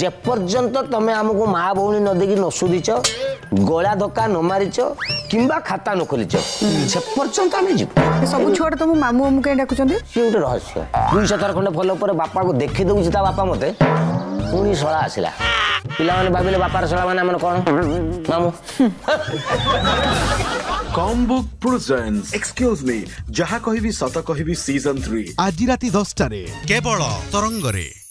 যেপর্যন্ত তুমি আমাকে মা ভৌণী নদীকি নসুদিছ গলা ধকা ন মারিছ কিংবা খাতা ন খোলিছ সেপর্যন্ত আমি যাব সব ছোট তুমি মামু আমু কে ডাকুছ সি গোটে রহস্য দুইশ থর খন্ডে ফলো পরে বাপাকে দেখি দেউছি তা বাপা মতে পুনি সলা আসিলা পিলামানে ভাবিলে বাপার সলা মানে আমার কোন মামু কমবুক প্রজেন্স এক্সকিউজ মি যাহা কহিবি সত কহিবি সিজন 3 আজি রাতি 10টারে কেবল তরঙ্গরে